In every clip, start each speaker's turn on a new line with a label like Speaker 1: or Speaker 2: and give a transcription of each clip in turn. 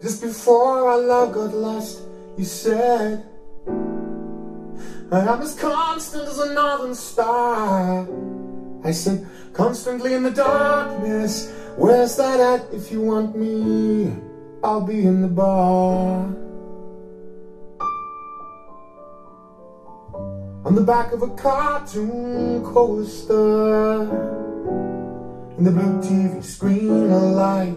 Speaker 1: Just before our love got lost, you said I am as constant as a northern star I said, constantly in the darkness Where's that at? If you want me, I'll be in the bar. On the back of a cartoon coaster. In the blue TV screen light.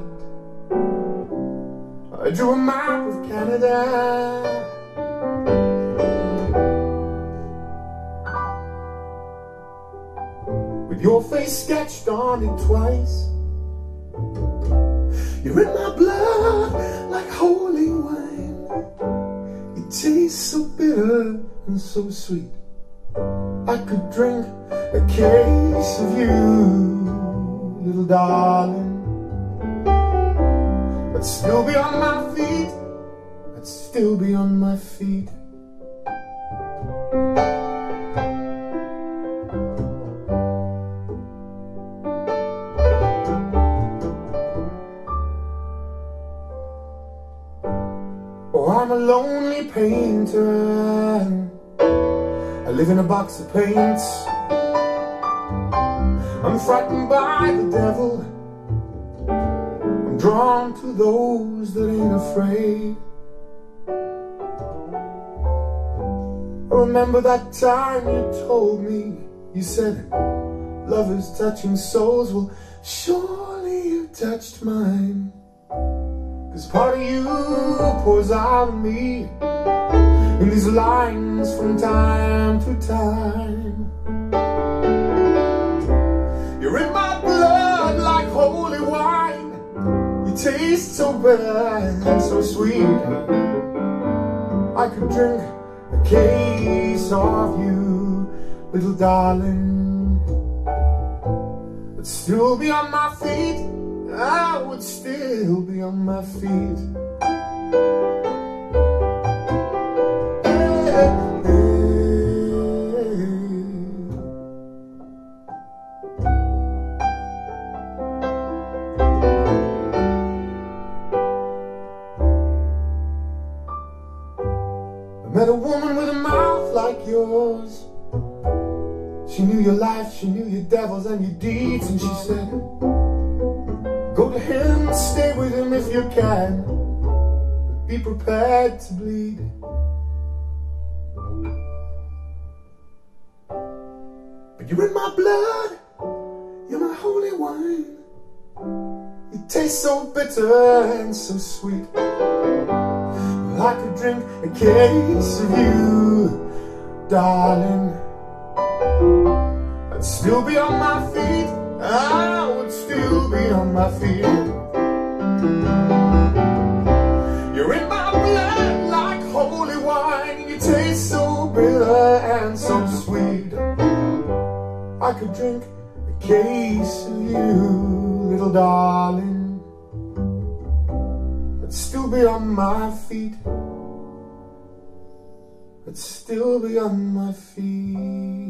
Speaker 1: I drew a map of Canada. With your face sketched on it twice You're in my blood like holy wine. It tastes so bitter and so sweet. I could drink a case of you, little darling. I'd still be on my feet. I'd still be on my feet I'm a lonely painter. I live in a box of paints. I'm frightened by the devil. I'm drawn to those that ain't afraid. I remember that time you told me, you said, lovers touching souls. Will surely have touched mine. Cause part of you pours out of me in these lines from time to time. You're in my blood like holy wine. You taste so bad and so sweet I could drink a case of you, little darling But still be on my feet I would still be on my feet. I Met a woman with a mouth like yours. She knew your life, she knew your devils and your deeds And she said you can. But be prepared to bleed. But you're in my blood. You're my holy wine. You taste so bitter and so sweet. I could drink a case of you, darling. I'd still be on my feet. I would still be on my feet You're in my blood like holy wine. You taste so bitter and so sweet. I could drink a case of you, little darling. I'd still be on my feet. I'd still be on my feet